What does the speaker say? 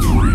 Three.